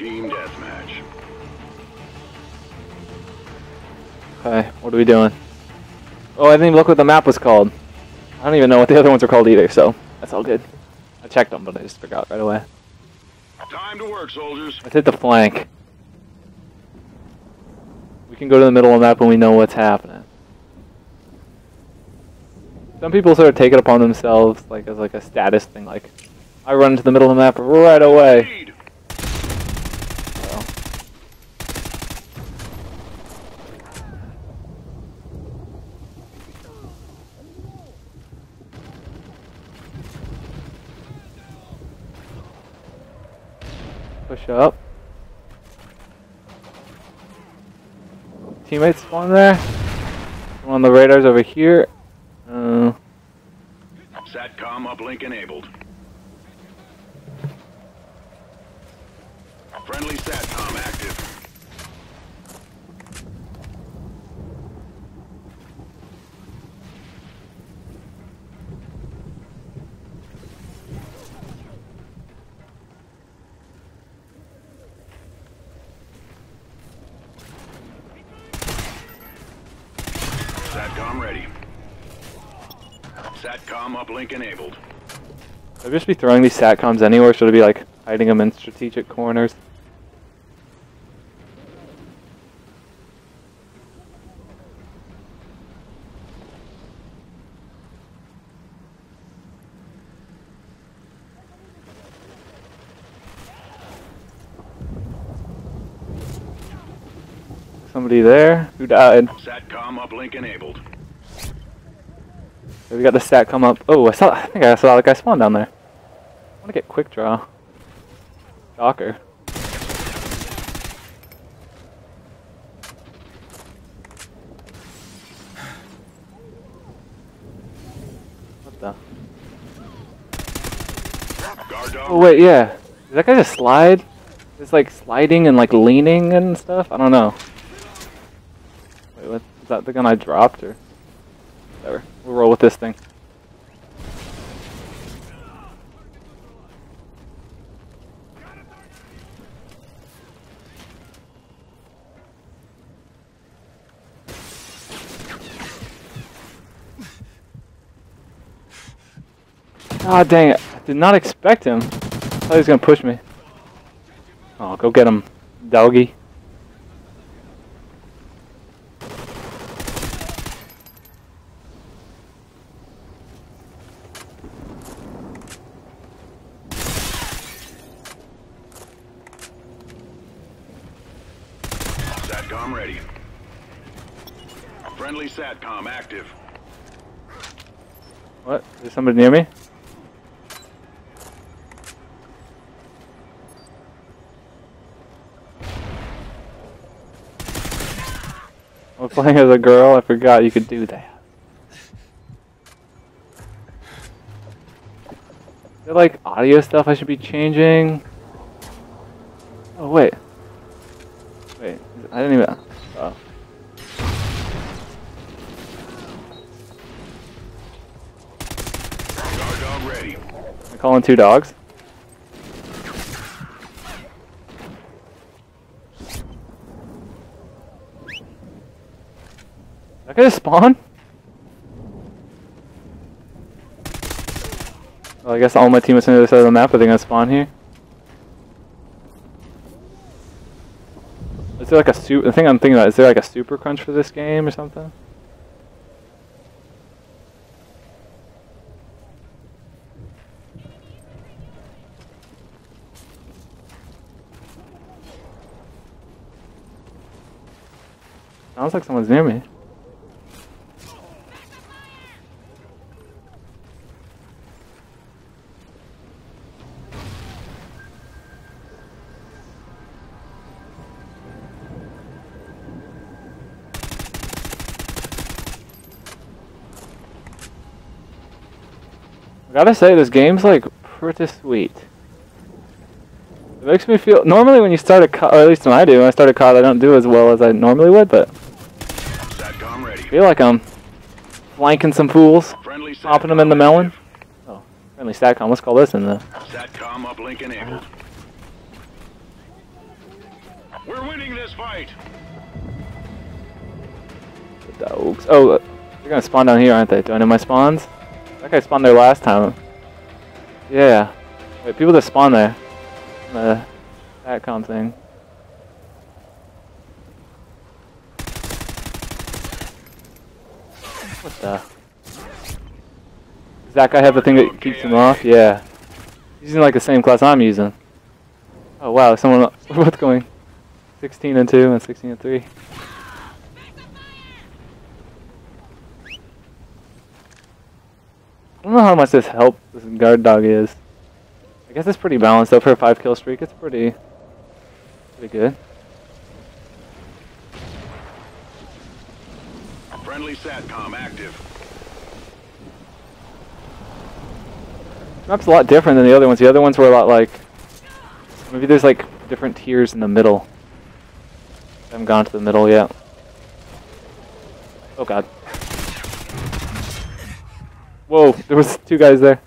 Team deathmatch. Okay, what are we doing? Oh, I didn't even look what the map was called. I don't even know what the other ones are called either, so that's all good. I checked them, but I just forgot right away. Time to work, soldiers. Let's hit the flank. We can go to the middle of the map when we know what's happening. Some people sort of take it upon themselves, like as like a status thing, like I run to the middle of the map right away. Lead. Well, Push up. Teammates spawn there. One on the radars over here. Uh, Satcom uplink enabled. Friendly Satcom active. Satcom ready. Satcom uplink enabled. I'd just be throwing these satcoms anywhere, should I be like hiding them in strategic corners? Somebody there who died. Satcom uplink enabled. We got the Satcom up. Oh, I saw. I think I saw the guy spawn down there. I want to get quick draw. Shocker. What the? Oh wait, yeah. Did that guy just slide? It's like sliding and like leaning and stuff. I don't know. Wait, what? Is that the gun I dropped or? Whatever. We'll roll with this thing. Ah, dang it. I did not expect him. I thought he was gonna push me. Oh, go get him, doggy. Satcom ready. Friendly Satcom active. What? Is somebody near me? We're playing as a girl. I forgot you could do that. Is there like audio stuff I should be changing? Oh wait. I didn't even. Oh. Guard dog ready. I calling two dogs. That guy spawn? Well, I guess all my teammates on the other side of the map, are they gonna spawn here? There like a super? The thing I'm thinking about is there like a super crunch for this game or something? Sounds like someone's near me. I gotta say, this game's like pretty sweet. It makes me feel. Normally, when you start a COD, or at least when I do, when I start a COD, I don't do as well as I normally would, but Satcom ready. I feel like I'm flanking some fools, Friendly popping them in the melon. active. Oh, friendly Satcom. Let's call this in the. Satcom uplink enabled. We're winning this fight. The dogs. Oh, uh, they're gonna spawn down here, aren't they? Do I know my spawns? That guy spawned there last time. Yeah. Wait, people that spawn there. The SATCOM thing. What the? Does that guy have the thing that keeps him off? Yeah. He's using like the same class I'm using. Oh wow, someone both going 16 and 2 and 16 and 3. I don't know how much this help this guard dog is. I guess it's pretty balanced though for a five kill streak. It's pretty pretty good. Friendly SATCOM active. Map's a lot different than the other ones. The other ones were a lot like maybe there's like different tiers in the middle. I haven't gone to the middle yet. Oh god. Whoa, there was two guys there.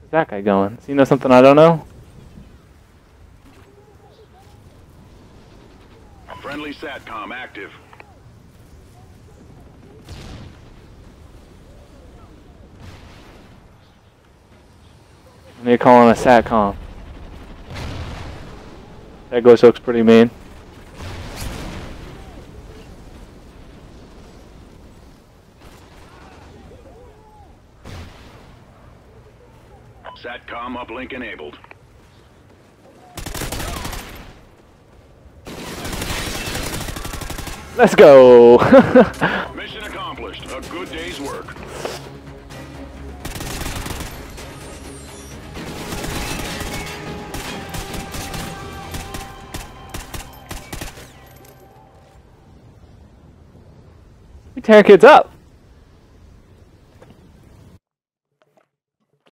Where's that guy going? Does he know something I don't know? Friendly SATCOM active. I need to call on a SATCOM. That ghost looks pretty mean. SATCOM uplink enabled. Let's go! Mission accomplished. A good day's work. we tear kids up!